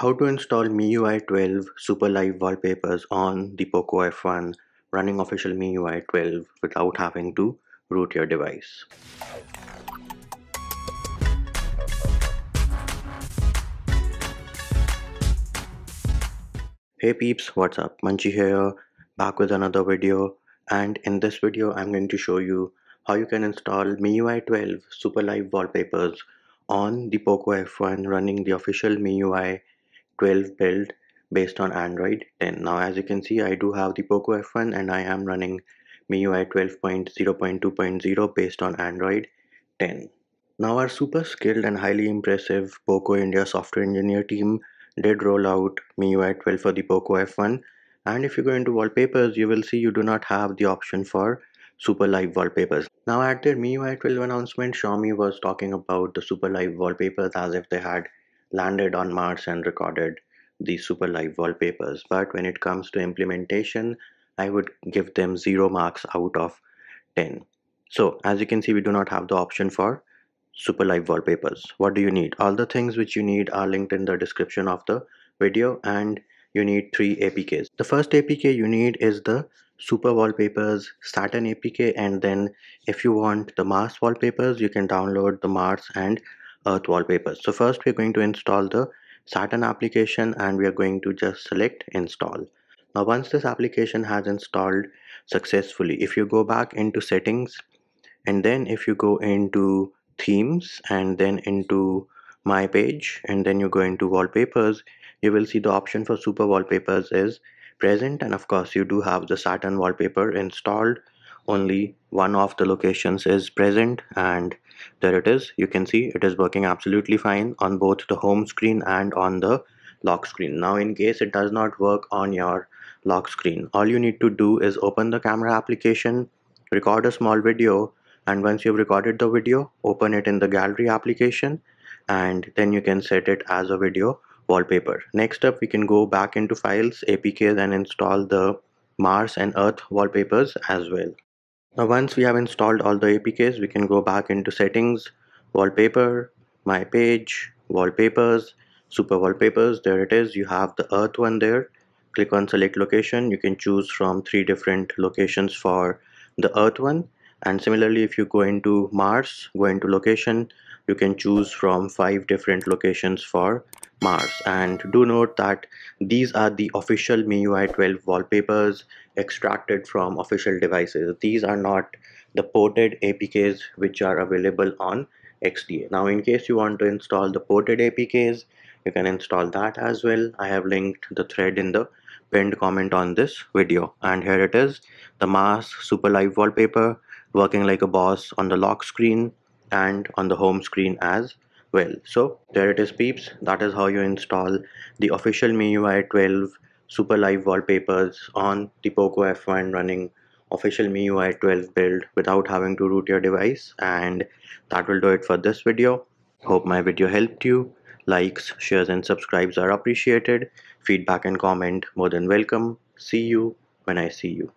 How to install MIUI 12 Super Live wallpapers on the POCO F1 running official MIUI 12 without having to root your device. Hey peeps, what's up? Munchy here, back with another video and in this video I'm going to show you how you can install MIUI 12 Super Live wallpapers on the POCO F1 running the official MIUI 12 build based on Android 10. Now as you can see I do have the POCO F1 and I am running MIUI 12.0.2.0 based on Android 10. Now our super skilled and highly impressive POCO India software engineer team did roll out MIUI 12 for the POCO F1 and if you go into wallpapers you will see you do not have the option for super live wallpapers. Now at their MIUI 12 announcement Xiaomi was talking about the super live wallpapers as if they had landed on Mars and recorded the super live wallpapers. But when it comes to implementation, I would give them zero marks out of 10. So as you can see, we do not have the option for super live wallpapers. What do you need? All the things which you need are linked in the description of the video and you need three APKs. The first APK you need is the super wallpapers Saturn APK and then if you want the Mars wallpapers you can download the Mars and earth wallpapers so first we're going to install the saturn application and we are going to just select install. Now once this application has installed successfully if you go back into settings and then if you go into themes and then into my page and then you go into wallpapers you will see the option for super wallpapers is present. And of course you do have the saturn wallpaper installed. Only one of the locations is present and there it is. You can see it is working absolutely fine on both the home screen and on the lock screen. Now in case it does not work on your lock screen all you need to do is open the camera application record a small video and once you've recorded the video open it in the gallery application and then you can set it as a video wallpaper. Next up we can go back into files apks and install the mars and earth wallpapers as well now once we have installed all the APKs, we can go back into settings, wallpaper, my page, wallpapers, super wallpapers. There it is. You have the earth one there. Click on select location. You can choose from three different locations for the earth one. And similarly, if you go into Mars, go into location, you can choose from five different locations for Mars. And do note that these are the official MIUI 12 wallpapers extracted from official devices. These are not the ported APKs which are available on XDA now in case you want to install the ported APKs you can install that as well. I have linked the thread in the pinned comment on this video. And here it is the Mars Super Live wallpaper working like a boss on the lock screen and on the home screen as well so there it is peeps. That is how you install the official MIUI 12 super live wallpapers on the POCO F1 running official MIUI 12 build without having to root your device. And that will do it for this video. Hope my video helped you. Likes shares and subscribes are appreciated. Feedback and comment more than welcome. See you when I see you